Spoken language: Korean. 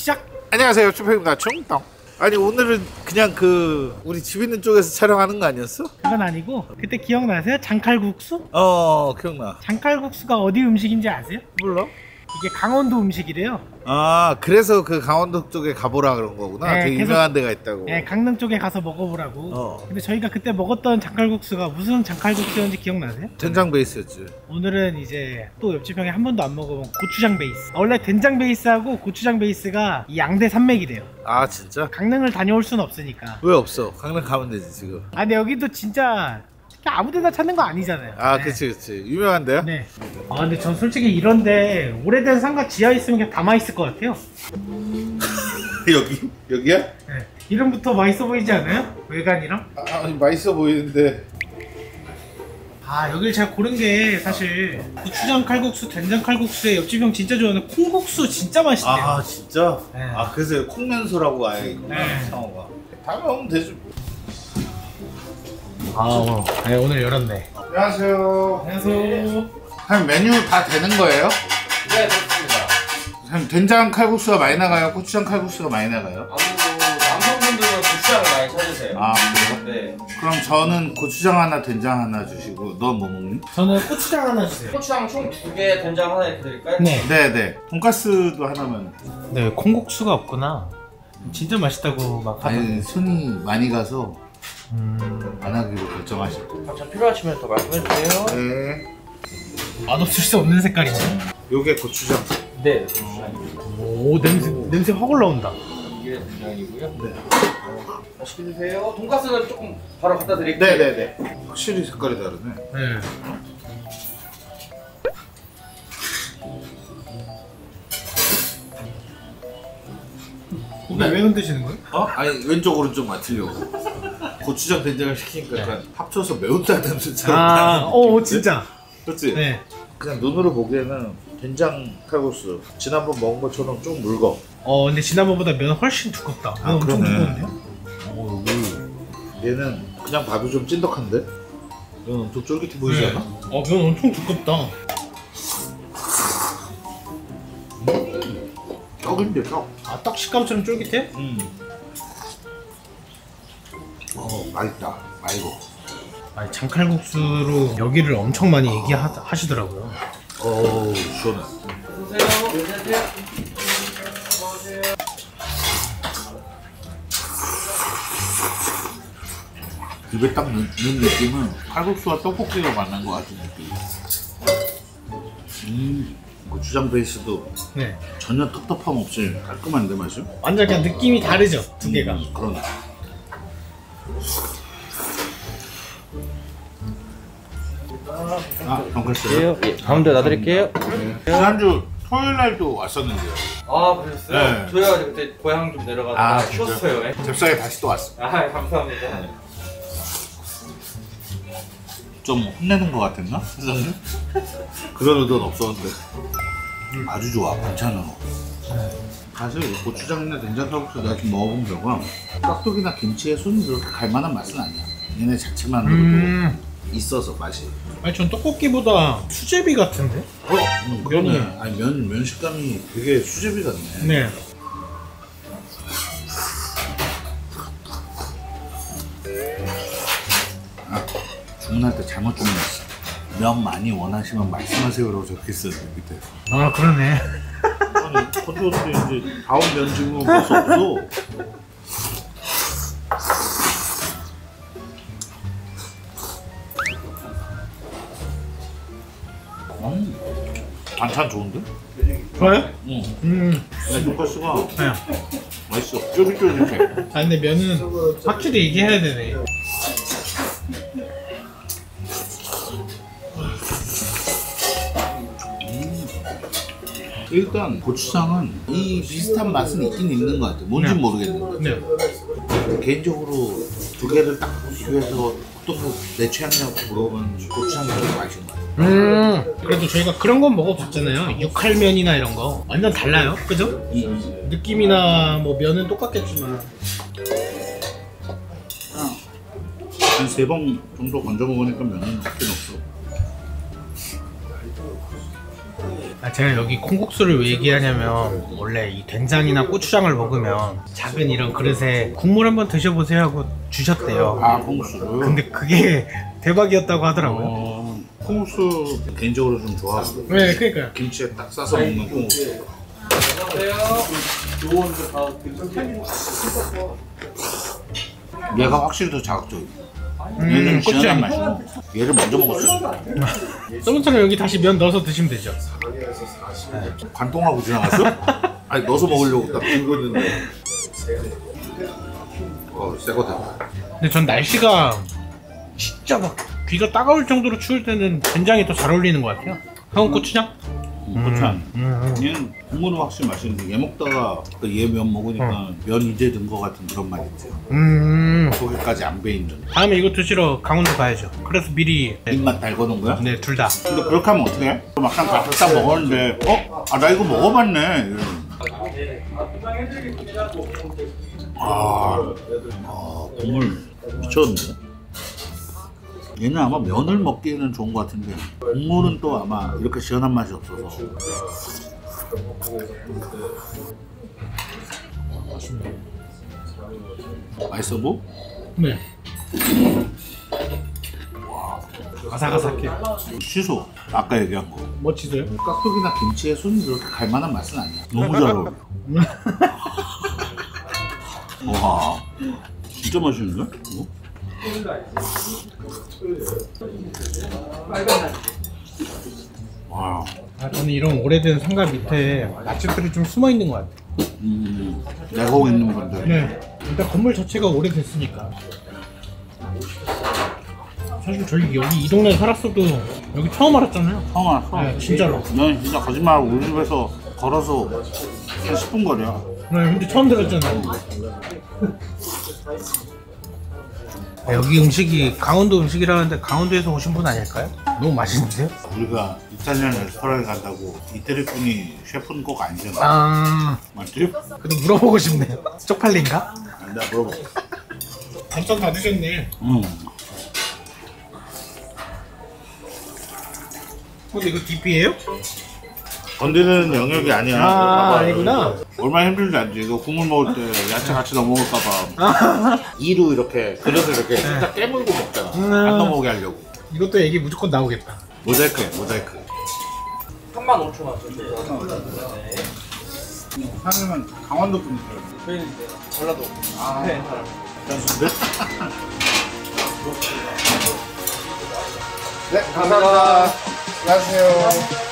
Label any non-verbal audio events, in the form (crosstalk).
시작. 안녕하세요 추평입니다 충동 아니 오늘은 그냥 그 우리 집 있는 쪽에서 촬영하는 거 아니었어? 그건 아니고 그때 기억나세요? 장칼국수? 어 기억나 장칼국수가 어디 음식인지 아세요? 몰라? 이게 강원도 음식이래요. 아 그래서 그 강원도 쪽에 가보라 그런 거구나 네, 되게 계속- 유명한 데가 있다고 네, 강릉 쪽에 가서 먹어보라고. 어. 근데 저희가 그때 먹었던 장칼국수가 무슨 장칼국수였는지 기억나세요? 된장 베이스였지 오늘은 이제 또 옆집 형이 한 번도 안 먹어본 고추장 베이스. 원래 된장 베이스하고 고추장 베이스가 이 양대 산맥이래요. 아 진짜? 강릉을 다녀올 순 없으니까. 왜 없어? 강릉 가면 되지 지금 아, 근데 여기도 진짜 아무데나 찾는 거 아니잖아요. 아 네. 그치 그치 유명한 데야? 네. 아 근데 전 솔직히 이런데 오래된 상가 지하 있으면 그냥 다 맛있을 것 같아요. (laughs) 여기? 여기야? 네. 이름부터 맛있어 보이지 않아요? 외관이랑? 아 맛있어 보이는데 아 여길 제가 고른 게 사실 고추장 칼국수, 된장 칼국수에 옆집 형 진짜 좋아하는 콩국수 진짜 맛있대요. 아 진짜? 네. 아 그래서 콩면소라고 아예 네. 상어가 다음에 오면 되지 아 오늘, 네, 오늘 열었네. 안녕하세요 안녕하세요. 한 메뉴 다 되는 거예요? 네, 그렇습니다. 한 된장 칼국수가 많이 나가요? 고추장 칼국수가 많이 나가요? 아무래도 남성분들은 고추장을 많이 찾으세요. 아 그래요? 네. 그럼 저는 고추장 하나 된장 하나 주시고 넌뭐 먹니? 저는 고추장 하나 주세요. 고추장 총 두 개, 된장 하나 이렇게 드릴까요? 네. 네네 돈가스도 하나만 네 콩국수가 없구나. 진짜 맛있다고 막 아니 손이 많이 가서 음, 안 하기로 결정하셨고 반찬 필요하시면 더 말씀해주세요. 네 맛없을 수 없는 색깔이네. 요게 고추장 네, 고추장입니다. 오 냄새 냄새 확 올라온다. 이게 된장이고요. 네. 맛있게 드세요. 돈가스는 조금 바로 갖다 드릴게요. 네네네 확실히 색깔이 다르네 네. 고기 왜 흔드시는 거예요? 어? 아니 왼쪽 오른쪽 맞추려고 고추장 된장을 시키니까 약간 합쳐서 매운탕 냄새처럼 아, 나는 어 느낌인데? 진짜. 그렇지? 네. 그냥 눈으로 보기에는 된장 칼국수 지난번 먹은 것처럼 좀 묽어 어 근데 지난번보다 면 훨씬 두껍다. 면 아, 엄청 그러네. 두꺼운데요? 어, 여기 얘는 그냥 봐도 좀 찐덕한데? 면 엄청 쫄깃해 보이지 않아? 어 면 엄청 두껍다. 떡인데 떡 아떡 식감처럼 쫄깃해? 음. 어 맛있다 말고 아니 장칼국수로 여기를 엄청 많이 얘기하시더라고요. 어우 시원해. 입에 딱 넣는 느낌은 칼국수와 떡볶이가 만난 것 같은 느낌 음 고추장 베이스도 네. 전혀 텁텁함 없이 깔끔한데 맛이? 완전 그냥 느낌이 다르죠 두 개가. 음, 그러 네아 돈까스요? 예, 가운데 놔드릴게요. 지난주 토요일 날도 왔었는데요 아, 그러셨어요? 네. 저희가 그때 고향 좀 내려가다가 아, 진짜? 추웠어요. 예. 잽싸게 다시 또 왔어 아, 감사합니다. 좀 혼내는 것 같았나? 회장님? 그런 의도는 없었는데 아주 좋아 반찬으로 사실 고추장이나 된장 칼국수 내가 좀 먹어본 결과 깍두기나 김치에 손이 그렇게 갈 만한 맛은 아니야 얘네 자체만으로도 음. 있어서 맛이 아니 전 떡볶이보다 수제비 같은데? 어? 음, 그러네 면이. 아니 면, 면 식감이 되게 수제비 같네 네. 아, 주문할 때 잘못 주문했어 면 많이 원하시면 말씀하세요라고 적혀있었는데 밑에 아 그러네. 아니 컨트롤 이제 다음 면 지금은 볼수 없어 음, 반찬 좋은데? 좋아요? 응. 음. 네, 돈가스가 네. 맛있어. 쫄깃쫄깃해. 아 근데 면은 확실히 얘기해야 되네. 일단 고추장은 이 비슷한 맛은 있긴 있는 것 같아. 뭔지 네. 모르겠는데. 네. 개인적으로 두 개를 딱 비교해서 어떤 거내 취향이냐고 물어보면 고추장이 더 맛있는 것 같아. 음. 그래도 저희가 그런 건 먹어봤잖아요. 육칼면이나 이런 거 완전 달라요. 그죠? 느낌이나 뭐 면은 똑같겠지만. 한 세 번 정도 건져 먹으니까 면은 없긴 없어. 아, 제가 여기 콩국수를 왜 얘기하냐면 원래 이 된장이나 고추장을 먹으면 작은 이런 그릇에 국물 한번 드셔보세요 하고 주셨대요. 아 콩국수를. 근데 그게 (laughs) 대박이었다고 하더라고요. 어, 콩국수 개인적으로 좀 좋아하고 네, 그러니까요. 김치에 딱 싸서 먹는 콩국수. 얘가 확실히 더 자극적이야. 얘는 음, 시원한. 맛이고 얘를 먼저 먹었어요. (laughs) 서문처럼 여기 다시 면 넣어서 드시면 되죠. 관통하고 지나갔어? 아니 넣어서 먹으려고 딱 있는데. 어, 새거다. 근데 전 날씨가 진짜 막 귀가 따가울 정도로 추울 때는 된장이 더 잘 어울리는 것 같아요. 형은 고추장? 고추장. 음, 얘는 국물은 확실히 맛있는데 얘 먹다가 그얘면 먹으니까 면 이제 든거 같은 그런 맛 있죠. 음. 속에까지 안 배있는. 다음에 이거 드시러 강원도 가야죠. 그래서 미리 입맛 달궈놓은 거야? 네, 둘 다. 근데 그렇게 하면 어떻게 해? 막상 딱 먹었는데 어? 아 나 이거 먹어봤네. 아, 아 국물 미쳤네 얘는 아마 면을 먹기에는 좋은 것 같은데 국물은 또 아마 이렇게 시원한 맛이 없어서 맛있어 보? 네. 아삭아삭해. 취소 아까 얘기한 거 멋지세요? 깍두기나 김치에 손이 그렇게 갈 만한 맛은 아니야 너무 잘 어울려 (laughs) 와 진짜 맛있는데? 이거? 와 아, 저는 이런 오래된 상가 밑에 맛집들이 좀 숨어 있는 것 같아요. 음, 내고 있는 건데 네. 일단 건물 자체가 오래됐으니까. 사실 저희 여기 이 동네에 살았어도 여기 처음 알았잖아요. 처음 왔어 네, 진짜로. 넌 진짜 거짓말하고 우리 집에서 걸어서 한 10분 거리야 네, 근데 처음 들었잖아요. (laughs) 아, 여기 음식이 강원도 음식이라는데 강원도에서 오신 분 아닐까요? 너무 맛있는데요? 우리가 이탈리안 레스토랑에 간다고 이태리 분이 셰프는 꼭 아니잖아 아, 맞지? 그래도 물어보고 싶네요. 쪽팔린가? 아, 내가 물어봐 감점 받으셨네. 응. 근데 이거 DP예요? 건드리는 영역이 아니야. 아. 아니구나. 얼마나 힘든지 알지? 이거 국물 먹을 때 야채 같이 넣어 먹을까봐 아, (laughs) 이로 이렇게 그릇을 이렇게 살짝 깨물고 먹잖아. 음. 안 넘어오게 하려고. 이것도 얘기 무조건 나오겠다. 모자이크해, 모자이크. 3만 5천 원 정도. 사장님은 강원도 분이세요. 저희는 이제 전라도. 아, 네, 사람. 괜찮은데? (laughs) 네, 감사합니다. 안녕하세요.